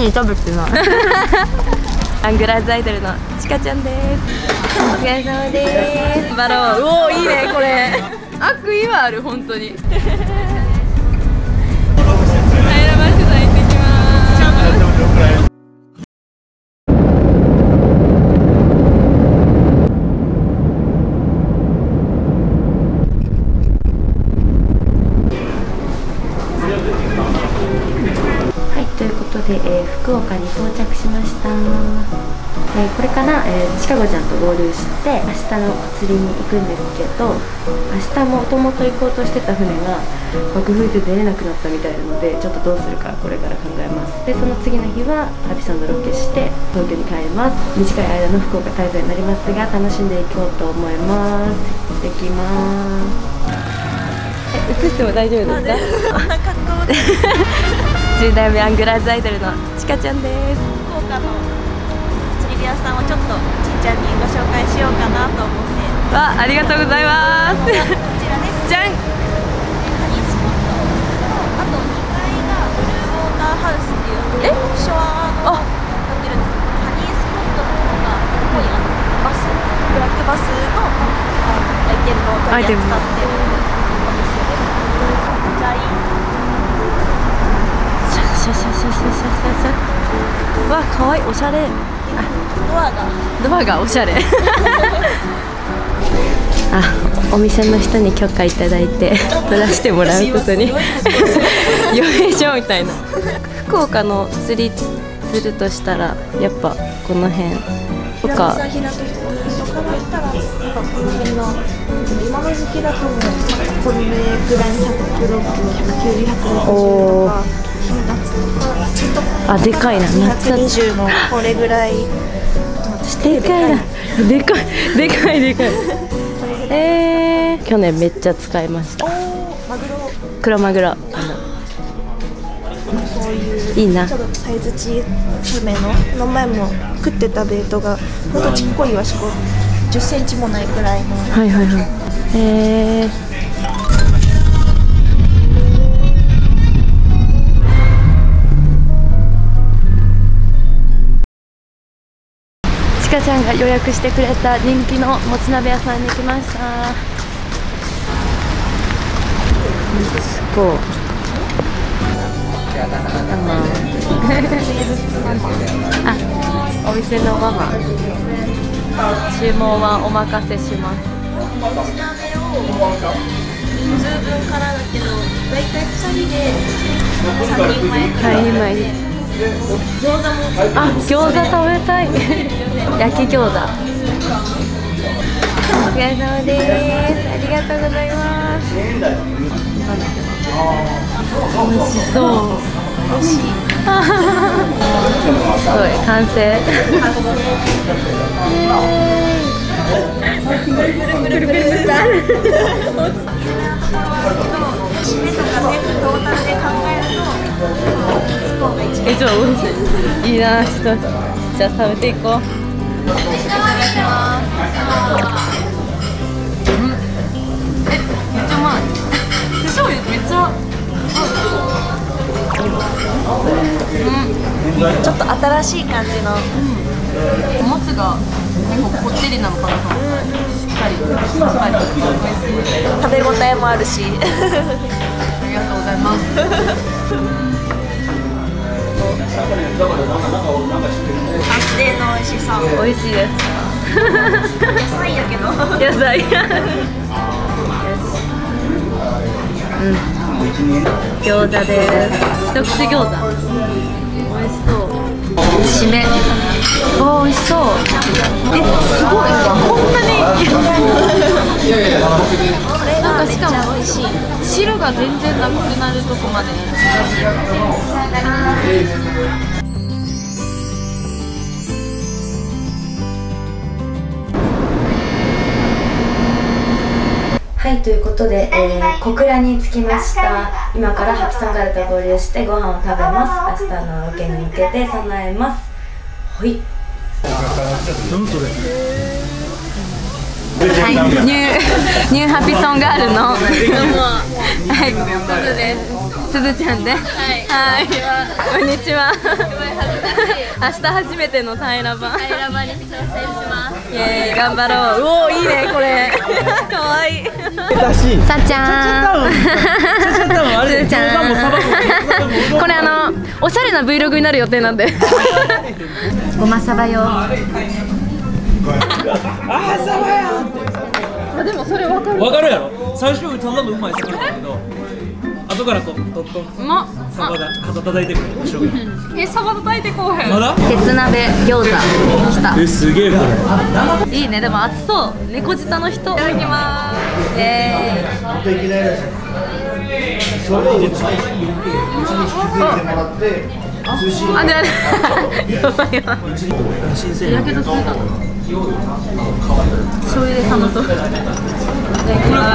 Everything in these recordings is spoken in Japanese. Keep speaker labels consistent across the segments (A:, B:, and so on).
A: 何食べてない。アングラーズアイドルのちかちゃんです。お疲れ様です。バロー。うおいいねこれ。悪意はある本当に 福岡に到着しました、えーこれから、えー、シカゴちゃんと合流して明日の釣りに行くんですけど明日もともと行こうとしてた船が爆風で出れなくなったみたいなのでちょっとどうするかこれから考えます。でその次の日はハピさんのロケして東京に帰ります。短い間の福岡滞在になりますが楽しんでいこうと思います。行ってきます。え映っても大丈夫ですか？
B: こんな格好で
A: 10代目アングラーズアイドルのちかちゃんです
B: 福岡の釣り屋さんをちょっとちっちゃんにご紹介しようかなと思って
A: わありがとうございます
B: こちらです
A: じゃん
B: ハニースポットあと2階がブルーウォーターハウスっていうオフショアの
A: あ
B: なってるんですけどハニースポットの方がここにあのバスブラックバスのあアイテムを取り扱ってるお店です
A: シャシャシャシャシャシャわかわいいおしゃれ。
B: ドアが。
A: ドアがおしゃれ。あお店の人に許可いただいて撮らせてもらうことに。よい。しょみたいな。福岡の釣りするとしたらやっぱこの辺。とか
B: この辺の今の時期だと思うこれぐらいの106、190、
A: 100
B: とか。
A: あでかいな。夏
B: 220のこれぐらい。
A: でかいな。でかいでかいでかい。えー、去年めっちゃ使いました。
B: マグロ。
A: 黒マグロ。あの
B: こういう
A: いいな。
B: ちょっとサイズ小さめのこの前も食ってたベイトがほんとちっこいわしこ。1 0センチもないくらいの。
A: はいはいはい。えー、が予約してくれた人気のもつ鍋屋さんに来ました。すごい。あお店のママ。注文はお任せします。
B: もつ鍋を人数分からだけどだいたい2人で3人前くらい。
A: 3人前に
B: 餃子も
A: あ餃子食べたい。焼き餃子。お疲れ様です。ありがとうございます。美味しそう。
B: 美味しい。
A: すごい完成。
B: 締めとか全部トータルで考えるコーンが一番
A: えちょっと美味しいいいなちょっと。じゃあ食べていこう。うんえめっちゃうまい。手醤油めっちゃ
B: ちょっと新しい感じの。
A: おもつが結構こってりなのかなと思ったらしっかりっぱり
B: 食べ応えもあるし
A: ありがとうございます
B: 安定の美味しさ
A: 美味しいです。
B: 野菜やけど。
A: 野菜うん。餃子です。一口餃子美味しそう。締めあ美味しそう。えすごい。こんなに。
B: これがめっちゃ美味しい
A: 汁が全然なくなるとこまで。はいということで、えー、小倉に着きました。今からハピさんガルと合流してご飯を食べます。明日のロケに向けて備えます。はいはい、ニューニューハピソンガールの。はい、すずです。すずちゃんで、はい、はい、こんにちは。
C: 明日初めての平場
D: 平場に挑戦します。
C: イエーイ。頑張ろう。うおーいいねこれ。かわいい。
A: さっちゃん。すーちゃん。これあのおしゃれな Vlog になる予定なんで。ごまさばよ
C: わかる
E: わかるやろ。最初ただのうまい魚だけど後からこうトントン。
C: うまっ
E: サバだ。肩叩いてくれる後ろから
C: えサバ叩いてこうへん。
E: まだ？
A: 鉄鍋餃子。来た
E: えすげえこれ。
C: いいね。でも暑そう。猫舌の人。いただきます。えー、あでやばいやばい。やけどするかな醤油で冷まそう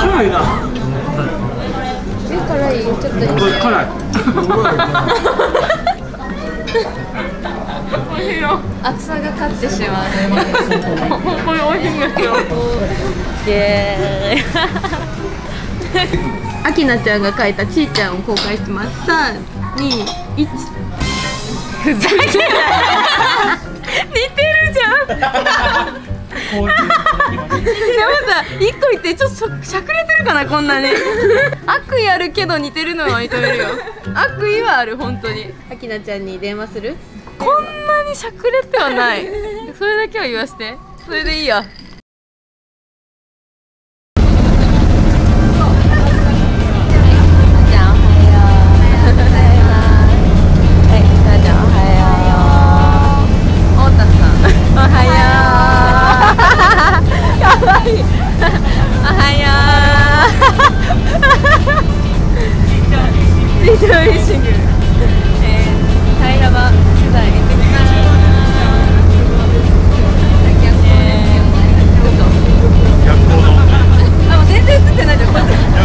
E: 辛いな。
C: 辛い。ちょっと
E: これ辛い
C: 厚さが勝ってしまう。これ美味しい。んですよイエーイ。あきなちゃんが描いたちーちゃんを公開します。三二一。ふざけない 似てるじゃん さ一個言ってちょっとしゃしゃくれてるかなこんなに。悪意あるけど似てるのは認めるよ。悪意はある本当に。あきなちゃんに電話する？こんなにしゃくれてはない。それだけは言わして。それでいいや以上リーシング、えー、平場取材行ってきます。あ、もう全然映ってないじゃん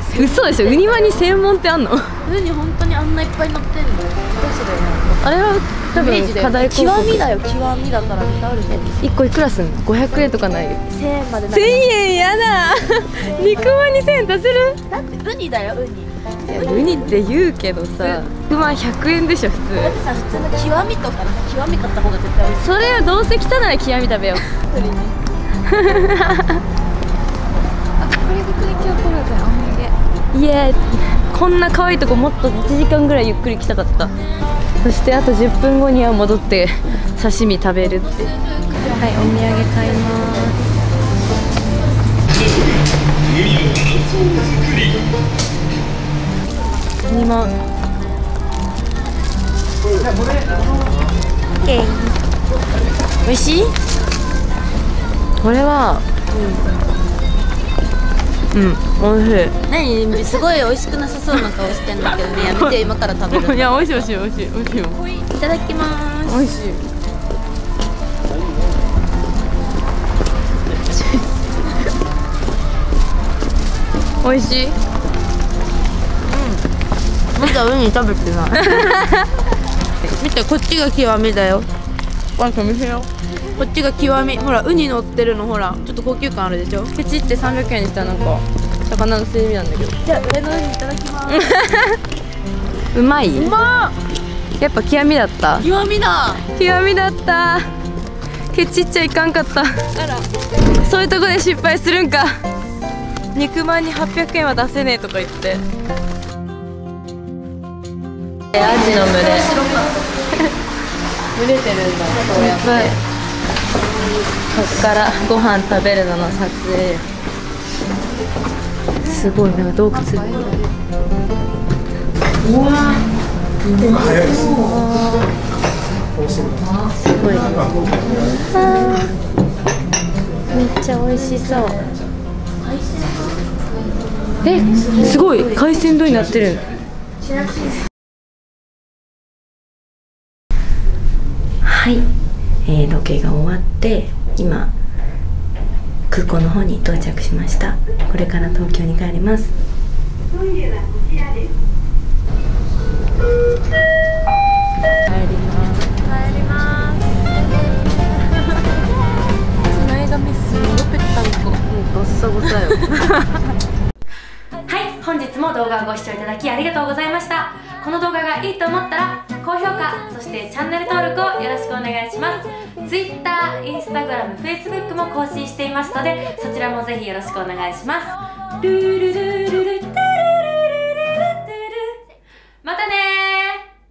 C: 嘘でしょ？ウニマに専門ってあんの？
D: ウニ本当にあんないっぱい乗ってんの。
C: あれは多分課題
D: 極みだよ極みだから絶対あるね
C: 1個いくらすんの？500円とかない
D: 1000円までな
C: 1000円やだ。肉まん2000円出せる？
D: だってウニだよ。ウニ。
C: ウニって言うけどさ。肉まん100円でしょ普通。
D: だってさ普通の極みとか極み買った方が絶対
C: それはどうせ汚い極み食べよう いやこんな可愛いとこもっと1時間ぐらいゆっくり来たかった。そしてあと10分後には戻って刺身食べるって。はいお土産買います。2万美味しい？これはうん、美味しい。
D: 何？すごい美味しくなさそうな顔してんだけどね。やめて今から食べる
C: いや美味しい美味しい美味しい。美味しいよ
D: いただきます。
C: 美味しい。美味しい。
D: まだウニ食べてない。見てこっちが極みだよ
C: よ。
D: こっちが極み。ほらウニ乗ってるのほら。ちょっと高級感あるでしょ。
C: ケチって300円にしたらなんか魚のすり身なんだけど。
D: じゃあ上のウニいただきます。
C: うまい？うまやっぱ極みだった。
D: 極みだ。
C: 極みだった。ケチっちゃいかんかった。そういうとこで失敗するんか。肉まんに800円は出せねえとか言って。アジの群れ群れてるんだこうやって。こっからご飯食べるのの撮影。すごいなんか洞窟。うわ
A: すごい。あーめっちゃ美味しそう。えすごい。海鮮丼になってるはい、が終わって今空港の方に到着しました。これから東京に帰ります。帰ります。
C: 帰ります。前髪すごぺったんこボッサボサよ
A: はい本日も動画をご視聴いただきありがとうございましたこの動画がいいと思ったら高評価そしてチャンネル登録をよろしくお願いします。Twitter、Instagram、Facebook も更新していますのでそちらもぜひよろしくお願いします。ルルルル